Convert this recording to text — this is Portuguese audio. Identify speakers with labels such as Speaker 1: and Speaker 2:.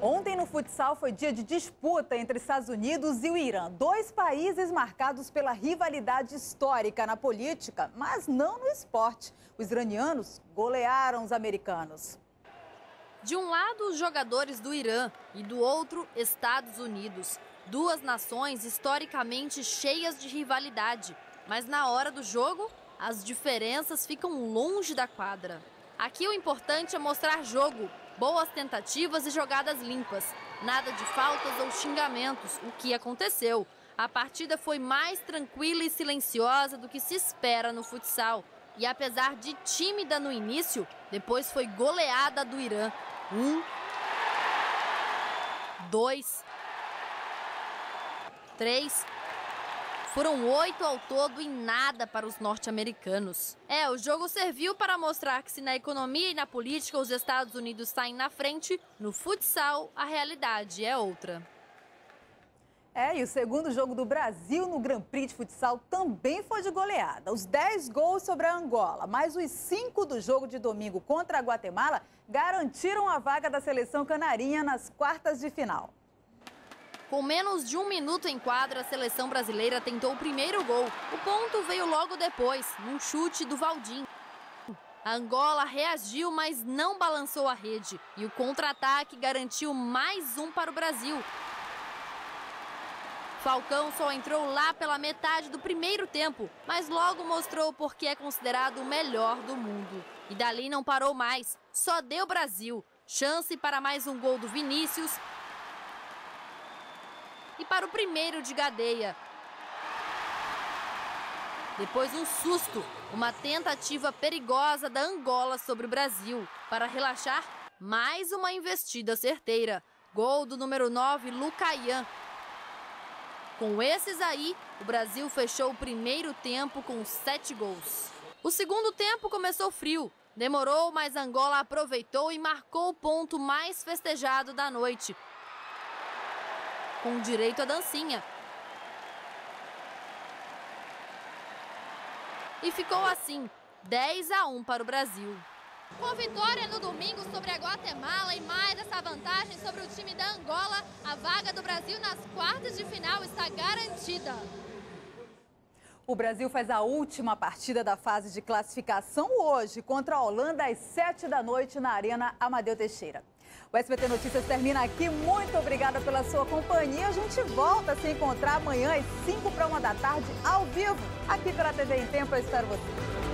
Speaker 1: Ontem no futsal foi dia de disputa entre Estados Unidos e o Irã. Dois países marcados pela rivalidade histórica na política, mas não no esporte. Os iranianos golearam os americanos.
Speaker 2: De um lado, os jogadores do Irã e do outro, Estados Unidos. Duas nações historicamente cheias de rivalidade. Mas na hora do jogo, as diferenças ficam longe da quadra. Aqui o importante é mostrar jogo, boas tentativas e jogadas limpas. Nada de faltas ou xingamentos, o que aconteceu. A partida foi mais tranquila e silenciosa do que se espera no futsal. E apesar de tímida no início, depois foi goleada do Irã. Um, dois, três, foram oito ao todo e nada para os norte-americanos. É, o jogo serviu para mostrar que se na economia e na política os Estados Unidos saem na frente, no futsal a realidade é outra.
Speaker 1: É, e o segundo jogo do Brasil no Grand Prix de futsal também foi de goleada. Os 10 gols sobre a Angola, mais os 5 do jogo de domingo contra a Guatemala garantiram a vaga da seleção canarinha nas quartas de final.
Speaker 2: Com menos de um minuto em quadra, a seleção brasileira tentou o primeiro gol. O ponto veio logo depois, num chute do Valdim. A Angola reagiu, mas não balançou a rede. E o contra-ataque garantiu mais um para o Brasil. Falcão só entrou lá pela metade do primeiro tempo, mas logo mostrou porque é considerado o melhor do mundo. E dali não parou mais, só deu Brasil. Chance para mais um gol do Vinícius e para o primeiro de Gadeia. Depois um susto, uma tentativa perigosa da Angola sobre o Brasil para relaxar mais uma investida certeira. Gol do número 9, Lucaian. Com esses aí, o Brasil fechou o primeiro tempo com sete gols. O segundo tempo começou frio. Demorou, mas Angola aproveitou e marcou o ponto mais festejado da noite, com direito à dancinha. E ficou assim, 10 a 1 para o Brasil.
Speaker 3: Com vitória no domingo sobre a Guatemala e mais essa vantagem sobre o time da Angola, a vaga do Brasil nas quartas de final está garantida.
Speaker 1: O Brasil faz a última partida da fase de classificação hoje contra a Holanda às 7 da noite na Arena Amadeu Teixeira. O SBT Notícias termina aqui. Muito obrigada pela sua companhia. A gente volta a se encontrar amanhã às 5 para uma da tarde, ao vivo, aqui pela TV em Tempo. Eu espero você.